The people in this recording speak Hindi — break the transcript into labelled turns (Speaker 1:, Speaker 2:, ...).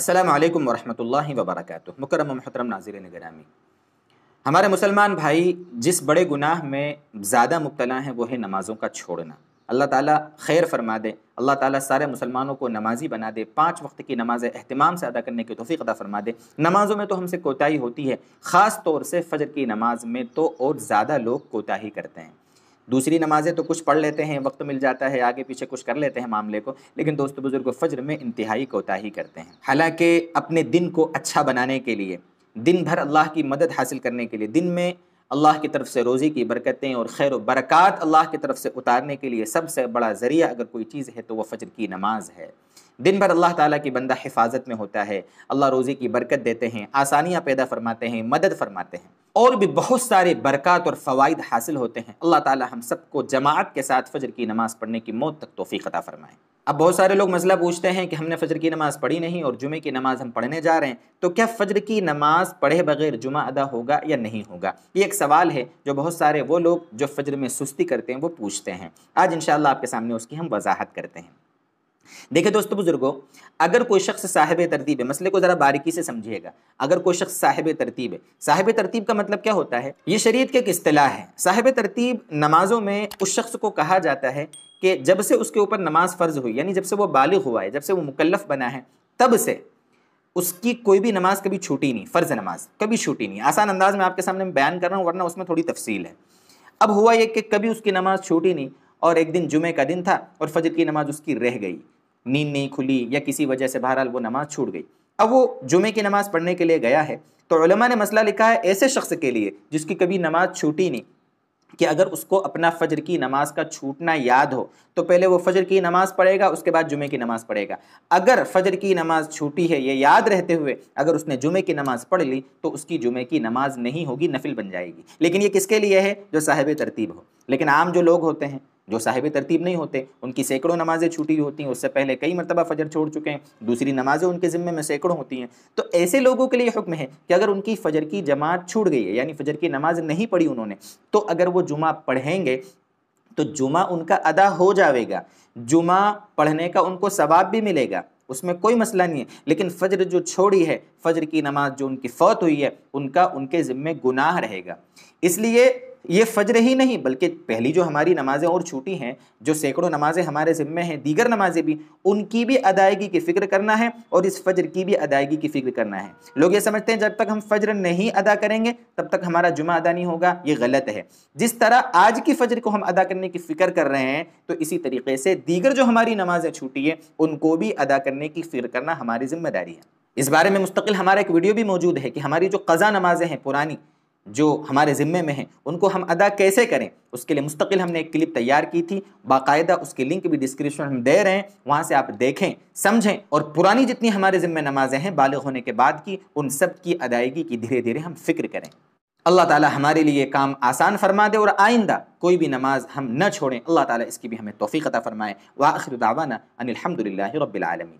Speaker 1: असलकम वरहमल वबरक मुकरम महतरम नाजिर निगरामी हमारे मुसलमान भाई, जिस बड़े गुनाह में ज़्यादा मुबतला हैं, वो है नमाज़ों का छोड़ना। अल्लाह ताला खैर फरमा दे। अल्लाह ताला सारे मुसलमानों को नमाजी बना दे। पाँच वक्त की नमाज़ अहतमाम से अदा करने की तोफ़ी अदा फरमा दे। नमाज़ों में तो हमसे कोताही होती है। ख़ास तौर से फ़जर की नमाज़ में तो और ज़्यादा लोग कोताही करते हैं। दूसरी नमाज़ें तो कुछ पढ़ लेते हैं, वक्त मिल जाता है, आगे पीछे कुछ कर लेते हैं मामले को, लेकिन दोस्त बुज़ुर्ग फ़जर में इंतहाई कोताही करते हैं। हालाँकि अपने दिन को अच्छा बनाने के लिए, दिन भर अल्लाह की मदद हासिल करने के लिए, दिन में अल्लाह की तरफ़ से रोज़ी की बरकतें और खैर बरक़ात अल्लाह की तरफ़ से उतारने के लिए सबसे बड़ा ज़रिया अगर कोई चीज़ है तो वह फ़जर की नमाज़ है। दिन भर अल्लाह ताला की बंदा हिफाजत में होता है, अल्लाह रोज़ी की बरकत देते हैं, आसानियाँ पैदा फरमाते हैं, मदद फरमाते हैं। और भी बहुत सारे बरक़ात और फ़वाद हासिल होते हैं। अल्लाह ताला हम सबको जमात के साथ फ़जर की नमाज़ पढ़ने की मौत तक तोफ़ी अता फ़रमाएँ। अब बहुत सारे लोग मसला पूछते हैं कि हमने फ़जर की नमाज़ पढ़ी नहीं और जुमे की नमाज़ हम पढ़ने जा रहे हैं तो क्या फ़जर की नमाज़ पढ़े बगैर जुमा अदा होगा या नहीं होगा? ये एक सवाल है जो बहुत सारे वो लोग जो फ़जर में सुस्ती करते हैं, वो पूछते हैं। आज इन आपके सामने उसकी हम वजाहत करते हैं। देखिए दोस्तों बुज़ुर्गों, अगर कोई शख्स साहिब तरतीब है, मसले को ज़रा बारीकी से समझिएगा। अगर कोई शख्स साहिब तरतीब है, साहिब तरतीब का मतलब क्या होता है? ये शरीयत की एक अतलाह है। साहिब तरतीब नमाज़ों में उस शख्स को कहा जाता है कि जब से उसके ऊपर नमाज़ फ़र्ज़ हुई, यानी जब से वो बालिग हुआ है, जब से वो मुकल्लफ बना है, तब से उसकी कोई भी नमाज़ कभी छूटी नहीं, फ़र्ज़ नमाज़ कभी छूटी नहीं। आसान अंदाज में आपके सामने बयान कर रहा हूँ, वरना उसमें थोड़ी तफसील है। अब हुआ ये कि कभी उसकी नमाज़ छूटी नहीं और एक दिन जुमे का दिन था और फजर की नमाज़ उसकी रह गई। नींद नहीं खुली या किसी वजह से बहरहाल वो नमाज़ छूट गई। अब वो जुमे की नमाज़ पढ़ने के लिए गया है तो उलमा ने मसला लिखा है ऐसे शख्स के लिए जिसकी कभी नमाज़ छूटी नहीं, कि अगर उसको अपना फजर की नमाज़ का छूटना याद हो तो पहले वो फजर की नमाज़ पढ़ेगा, उसके बाद जुमे की नमाज़ पढ़ेगा। अगर फजर की नमाज़ छूटी है, ये याद रहते हुए अगर उसने जुमे की नमाज़ पढ़ ली तो उसकी जुमे की नमाज़ नहीं होगी, नफिल बन जाएगी। लेकिन ये किसके लिए है? जो साहिब तरतीब हो। लेकिन आम जो लोग होते हैं जो साहिब तरतीब नहीं होते, उनकी सैकड़ों नमाज़ें छूटी होती हैं, उससे पहले कई मरतबा फजर छोड़ चुके हैं, दूसरी नमाज़ें उनके ज़िम्मे में सैकड़ों होती हैं। तो ऐसे लोगों के लिए हुक्म है कि अगर उनकी फ़जर की जमात छूट गई है, यानी फ़जर की नमाज़ नहीं पढ़ी उन्होंने तो अगर वो जुमा पढ़ेंगे तो जुमा उनका अदा हो जाएगा। जुमा पढ़ने का उनको सवाब भी मिलेगा, उसमें कोई मसला नहीं है। लेकिन फ़जर जो छोड़ी है, फ़जर की नमाज़ जो उनकी फ़ौत हुई है, उनका, उनके ज़िम्मे गुनाह रहेगा। इसलिए ये फ़जर ही नहीं, बल्कि पहली जो हमारी नमाज़ें और छूटी हैं, जो सैकड़ों नमाज़ें हमारे ज़िम्मे हैं, दीगर नमाज़ें भी, उनकी भी अदायगी की फ़िक्र करना है और इस फ़जर की भी अदायगी की फ़िक्र करना है। लोग ये समझते हैं, जब तक हम फ़जर नहीं अदा करेंगे, तब तक हमारा जुमा अदा नहीं होगा, ये गलत है। जिस तरह आज की फ़जर को हम अदा करने की फ़िक्र कर रहे हैं तो इसी तरीके से दीगर जो हमारी नमाज़ें छूटी हैं, उनको भी अदा करने की फ़िक्र करना हमारी ज़िम्मेदारी है। इस बारे में मुस्तकिल हमारा एक वीडियो भी मौजूद है कि हमारी जो कज़ा नमाज़ें हैं, पुरानी जो हमारे ज़िम्मे में हैं, उनको हम अदा कैसे करें? उसके लिए मुस्तकिल हमने एक क्लिप तैयार की थी, बाकायदा उसकी लिंक भी डिस्क्रिप्शन हम दे रहे हैं, वहाँ से आप देखें, समझें और पुरानी जितनी हमारे ज़िम्मे नमाजें हैं, बालग होने के बाद की, उन सब की अदायगी की धीरे धीरे हम फ़िक्र करें। अल्लाह ताला हमारे लिए काम आसान फरमा दे और आइंदा कोई भी नमाज़ हम न छोड़ें, अल्लाह ताला इसकी भी हमें तोफ़ी अता फ़रमाए। वाखिर दावाना अनिलहमदिल्ला रबालमी